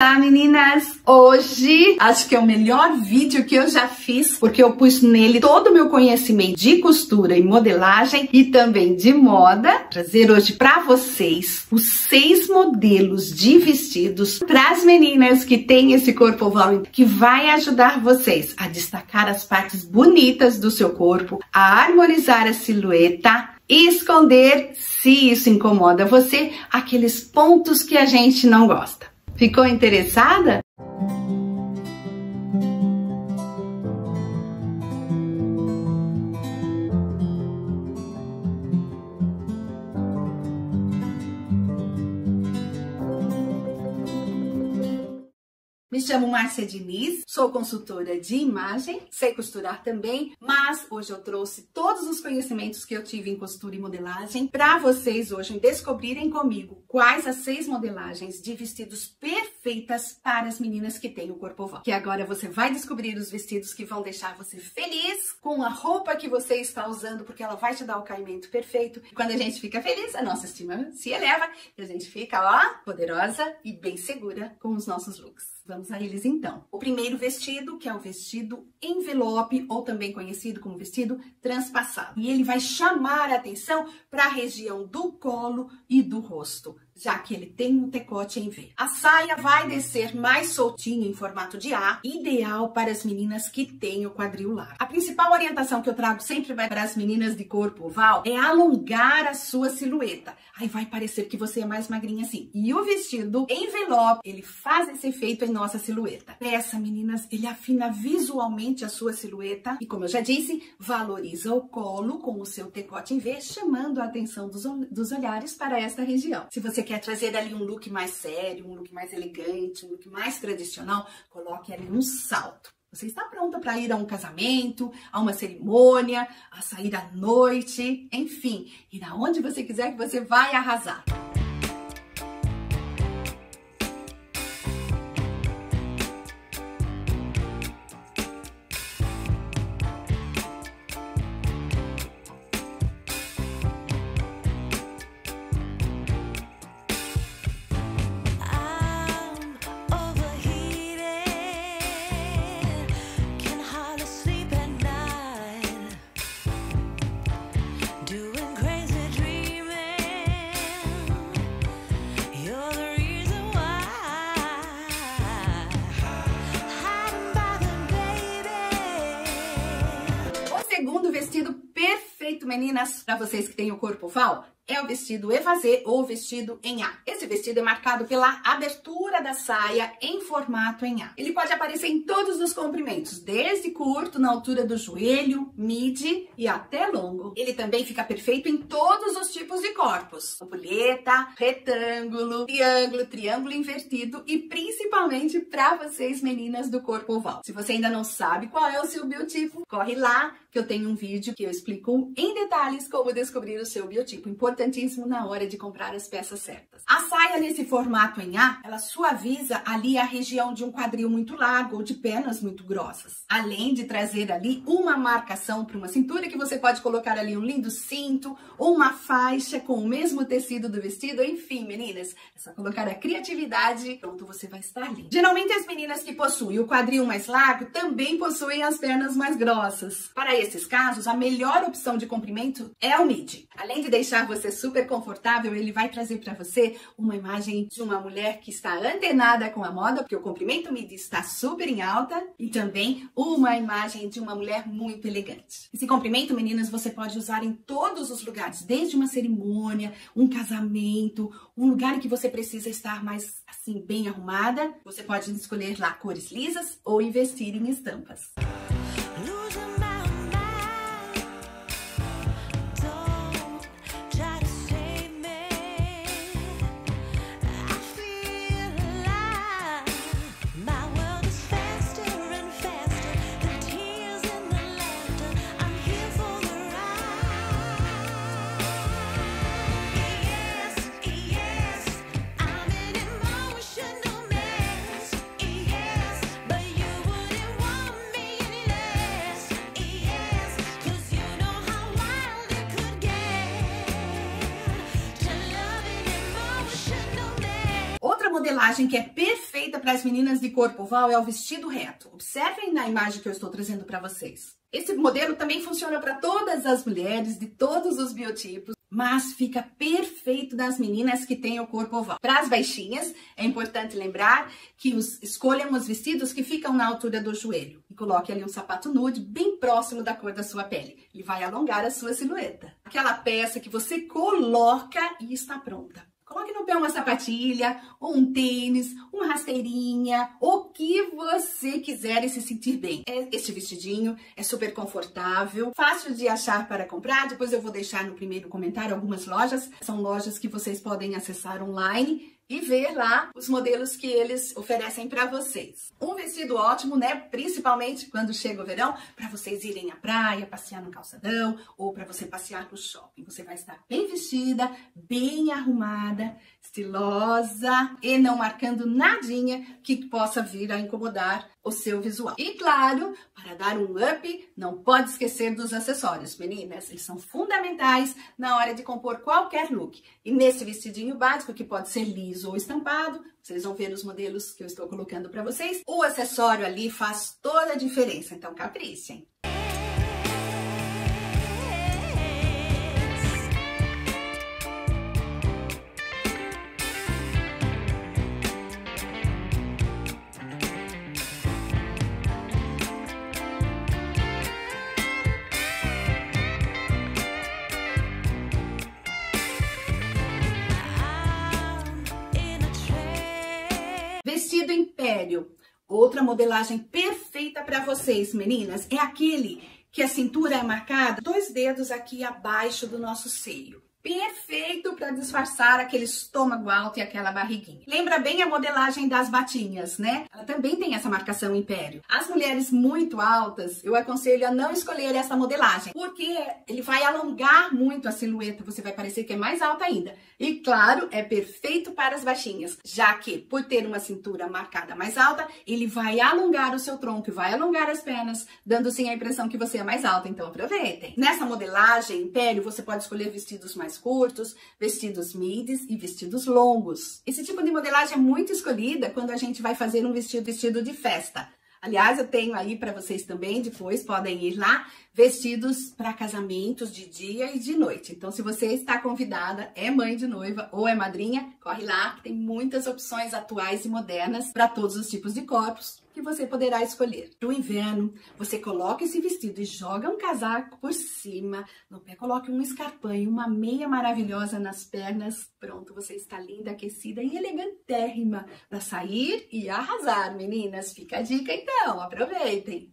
Olá meninas! Hoje acho que é o melhor vídeo que eu já fiz porque eu pus nele todo o meu conhecimento de costura e modelagem e também de moda. Trazer hoje para vocês os seis modelos de vestidos para as meninas que têm esse corpo oval que vai ajudar vocês a destacar as partes bonitas do seu corpo, a harmonizar a silhueta, e esconder, se isso incomoda você, aqueles pontos que a gente não gosta. Ficou interessada? Me chamo Márcia Diniz, sou consultora de imagem, sei costurar também, mas hoje eu trouxe todos os conhecimentos que eu tive em costura e modelagem para vocês hoje descobrirem comigo quais as seis modelagens de vestidos perfeitas para as meninas que têm o corpo oval. Que agora você vai descobrir os vestidos que vão deixar você feliz com a roupa que você está usando, porque ela vai te dar o caimento perfeito. E quando a gente fica feliz, a nossa estima se eleva e a gente fica, ó, poderosa e bem segura com os nossos looks. Vamos a eles então. O primeiro vestido, que é o vestido envelope, ou também conhecido como vestido transpassado. E ele vai chamar a atenção para a região do colo e do rosto já que ele tem um tecote em V. A saia vai descer mais soltinha em formato de A, ideal para as meninas que têm o quadril largo. A principal orientação que eu trago sempre para as meninas de corpo oval é alongar a sua silhueta. Aí vai parecer que você é mais magrinha assim. E o vestido envelope, ele faz esse efeito em nossa silhueta. Peça, meninas, ele afina visualmente a sua silhueta e, como eu já disse, valoriza o colo com o seu tecote em V, chamando a atenção dos, dos olhares para esta região. Se você quer trazer ali um look mais sério, um look mais elegante, um look mais tradicional, coloque ali um salto. Você está pronta para ir a um casamento, a uma cerimônia, a sair à noite, enfim, ir aonde você quiser que você vai arrasar. Meninas, para vocês que têm o corpo oval, é o vestido evasê ou vestido em A. Esse vestido é marcado pela abertura da saia em formato em A. Ele pode aparecer em todos os comprimentos, desde curto, na altura do joelho, midi e até longo. Ele também fica perfeito em todos os tipos de corpos. Ampulheta, retângulo, triângulo, triângulo invertido e principalmente para vocês meninas do corpo oval. Se você ainda não sabe qual é o seu biotipo, corre lá que eu tenho um vídeo que eu explico em detalhes como descobrir o seu biotipo. Importantíssimo na hora de comprar as peças certas. A saia nesse formato em A, ela suaviza ali a região de um quadril muito largo ou de pernas muito grossas. Além de trazer ali uma marcação para uma cintura que você pode colocar ali um lindo cinto ou uma faixa com o mesmo tecido do vestido. Enfim, meninas, é só colocar a criatividade, pronto, você vai estar lindo. Geralmente as meninas que possuem o quadril mais largo também possuem as pernas mais grossas. Para esses casos, a melhor opção de comprimento é o midi. Além de deixar você super confortável, ele vai trazer para você uma imagem de uma mulher que está antenada com a moda, porque o comprimento midi está super em alta, e também uma imagem de uma mulher muito elegante. Esse comprimento, meninas, você pode usar em todos os lugares, desde uma cerimônia, um casamento, um lugar em que você precisa estar mais assim bem arrumada. Você pode escolher lá cores lisas ou investir em estampas. Modelagem que é perfeita para as meninas de corpo oval é o vestido reto. Observem na imagem que eu estou trazendo para vocês. Esse modelo também funciona para todas as mulheres de todos os biotipos, mas fica perfeito das meninas que têm o corpo oval. Para as baixinhas, é importante lembrar que os, escolham os vestidos que ficam na altura do joelho e coloque ali um sapato nude bem próximo da cor da sua pele. Ele vai alongar a sua silhueta. Aquela peça que você coloca e está pronta. Coloque no pé uma sapatilha, ou um tênis, uma rasteirinha, o que você quiser e se sentir bem. É, este vestidinho é super confortável, fácil de achar para comprar. Depois eu vou deixar no primeiro comentário algumas lojas. São lojas que vocês podem acessar online e ver lá os modelos que eles oferecem para vocês. Um vestido ótimo, né? Principalmente quando chega o verão, para vocês irem à praia, passear no calçadão ou para você passear no shopping. Você vai estar bem vestida, bem arrumada, estilosa e não marcando nadinha que possa vir a incomodar o seu visual. E claro, para dar um up, não pode esquecer dos acessórios, meninas. Eles são fundamentais na hora de compor qualquer look. E nesse vestidinho básico, que pode ser liso ou estampado, vocês vão ver os modelos que eu estou colocando para vocês. O acessório ali faz toda a diferença, então caprichem. Vestido Império. Outra modelagem perfeita para vocês, meninas, é aquele que a cintura é marcada dois dedos aqui abaixo do nosso seio perfeito para disfarçar aquele estômago alto e aquela barriguinha. Lembra bem a modelagem das batinhas, né? Ela também tem essa marcação império. As mulheres muito altas, eu aconselho a não escolher essa modelagem, porque ele vai alongar muito a silhueta, você vai parecer que é mais alta ainda. E claro, é perfeito para as baixinhas, já que por ter uma cintura marcada mais alta, ele vai alongar o seu tronco e vai alongar as pernas, dando sim a impressão que você é mais alta, então aproveitem. Nessa modelagem império, você pode escolher vestidos mais curtos, vestidos midis e vestidos longos. Esse tipo de modelagem é muito escolhida quando a gente vai fazer um vestido vestido de festa. Aliás, eu tenho aí para vocês também, depois podem ir lá, vestidos para casamentos de dia e de noite. Então, se você está convidada, é mãe de noiva ou é madrinha, corre lá, que tem muitas opções atuais e modernas para todos os tipos de corpos que você poderá escolher. No inverno, você coloca esse vestido e joga um casaco por cima. No pé, coloque um escarpão uma meia maravilhosa nas pernas. Pronto, você está linda, aquecida e elegantérrima para sair e arrasar, meninas. Fica a dica então, aproveitem!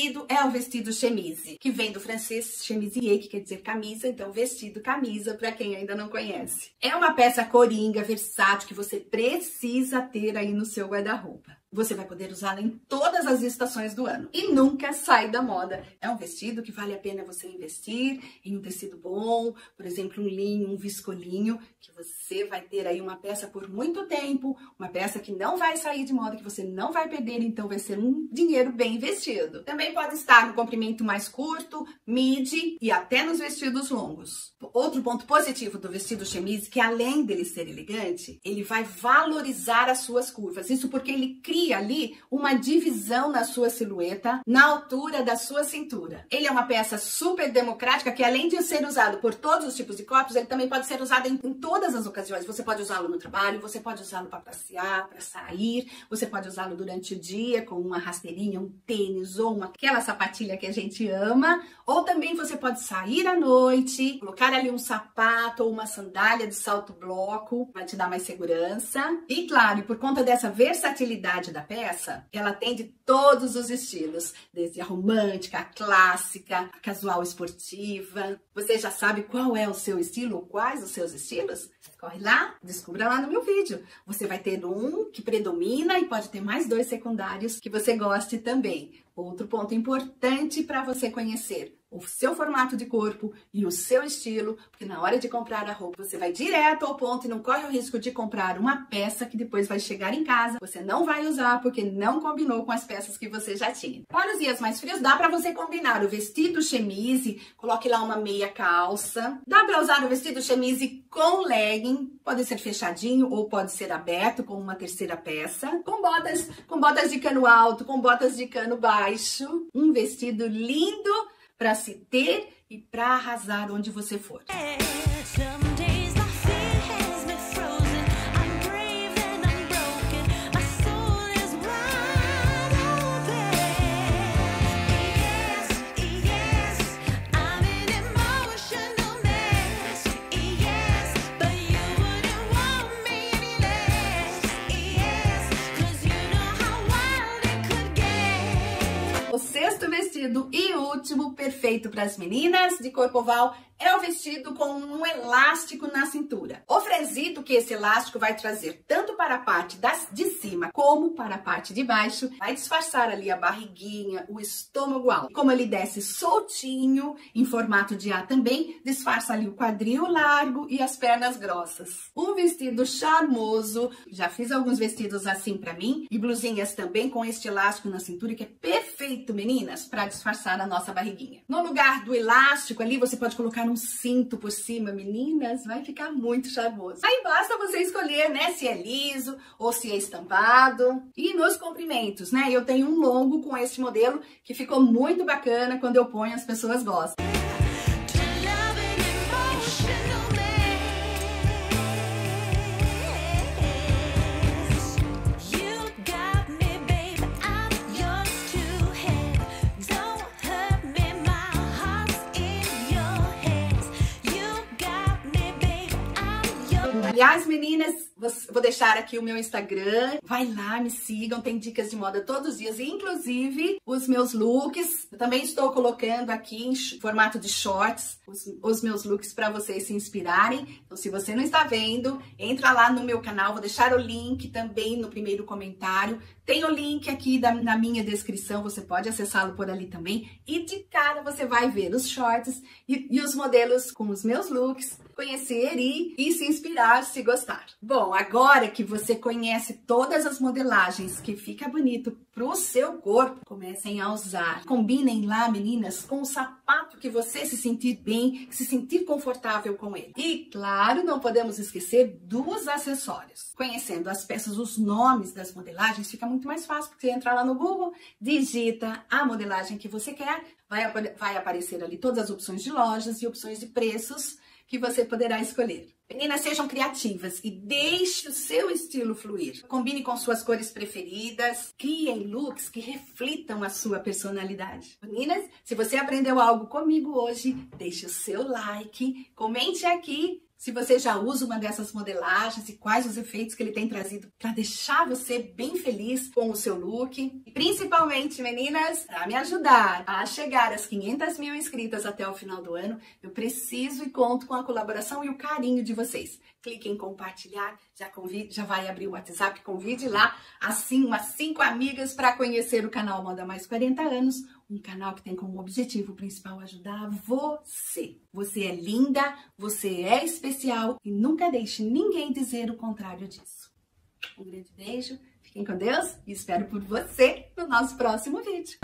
Vestido é o vestido chemise, que vem do francês chemisier, que quer dizer camisa, então vestido camisa para quem ainda não conhece. É uma peça coringa, versátil, que você precisa ter aí no seu guarda-roupa. Você vai poder usá-la em todas as estações do ano e nunca sai da moda. É um vestido que vale a pena você investir em um tecido bom, por exemplo, um linho, um viscolinho, que você vai ter aí uma peça por muito tempo, uma peça que não vai sair de moda, que você não vai perder, então vai ser um dinheiro bem investido. Também pode estar no comprimento mais curto, midi e até nos vestidos longos. Outro ponto positivo do vestido chemise, que além dele ser elegante, ele vai valorizar as suas curvas. Isso porque ele cria cria ali uma divisão na sua silhueta, na altura da sua cintura. Ele é uma peça super democrática que além de ser usado por todos os tipos de corpos, ele também pode ser usado em, em todas as ocasiões. Você pode usá-lo no trabalho, você pode usá-lo para passear, para sair, você pode usá-lo durante o dia com uma rasteirinha, um tênis ou uma, aquela sapatilha que a gente ama, ou também você pode sair à noite, colocar ali um sapato ou uma sandália de salto bloco, para te dar mais segurança. E claro, por conta dessa versatilidade da peça, ela atende todos os estilos, desde a romântica, a clássica, a casual esportiva. Você já sabe qual é o seu estilo quais os seus estilos? Corre lá, descubra lá no meu vídeo. Você vai ter um que predomina e pode ter mais dois secundários que você goste também. Outro ponto importante para você conhecer o seu formato de corpo e o seu estilo, porque na hora de comprar a roupa você vai direto ao ponto e não corre o risco de comprar uma peça que depois vai chegar em casa, você não vai usar porque não combinou com as peças que você já tinha. Para os dias mais frios dá para você combinar o vestido chemise, coloque lá uma meia calça. Dá para usar o vestido chemise com legging, pode ser fechadinho ou pode ser aberto com uma terceira peça, com botas, com botas de cano alto, com botas de cano baixo, um vestido lindo para se ter e para arrasar onde você for. vestido e último, perfeito para as meninas de corpo oval, é o vestido com um elástico na cintura. O fresito que esse elástico vai trazer tanto para a parte das, de cima como para a parte de baixo, vai disfarçar ali a barriguinha, o estômago alto. Como ele desce soltinho, em formato de A também, disfarça ali o quadril largo e as pernas grossas. Um vestido charmoso, já fiz alguns vestidos assim para mim, e blusinhas também com este elástico na cintura, que é perfeito, meninas, para disfarçar a nossa barriguinha. No lugar do elástico ali, você pode colocar um cinto por cima, meninas, vai ficar muito charmoso. Aí basta você escolher, né, se é liso ou se é estampado. E nos comprimentos, né, eu tenho um longo com esse modelo que ficou muito bacana, quando eu ponho as pessoas gostam. Aliás, meninas, vou deixar aqui o meu Instagram. Vai lá, me sigam, tem dicas de moda todos os dias, inclusive os meus looks. Eu também estou colocando aqui em formato de shorts os, os meus looks para vocês se inspirarem. Então, se você não está vendo, entra lá no meu canal, vou deixar o link também no primeiro comentário. Tem o link aqui da, na minha descrição, você pode acessá-lo por ali também. E de cara você vai ver os shorts e, e os modelos com os meus looks conhecer e, e se inspirar se gostar. Bom, agora que você conhece todas as modelagens que fica bonito pro seu corpo, comecem a usar. Combinem lá, meninas, com o que você se sentir bem, se sentir confortável com ele. E, claro, não podemos esquecer dos acessórios. Conhecendo as peças, os nomes das modelagens, fica muito mais fácil, porque você entra lá no Google, digita a modelagem que você quer, vai, vai aparecer ali todas as opções de lojas e opções de preços que você poderá escolher. Meninas, sejam criativas e deixe o seu estilo fluir. Combine com suas cores preferidas, criem looks que reflitam a sua personalidade. Meninas, se você aprendeu algo comigo hoje, deixe o seu like, comente aqui se você já usa uma dessas modelagens e quais os efeitos que ele tem trazido para deixar você bem feliz com o seu look. E principalmente, meninas, para me ajudar a chegar às 500 mil inscritas até o final do ano, eu preciso e conto com a colaboração e o carinho de vocês. Clique em compartilhar, já, convide, já vai abrir o WhatsApp, convide lá, assim, umas cinco amigas para conhecer o canal Moda Mais 40 Anos, um canal que tem como objetivo principal ajudar você. Você é linda, você é especial e nunca deixe ninguém dizer o contrário disso. Um grande beijo, fiquem com Deus e espero por você no nosso próximo vídeo.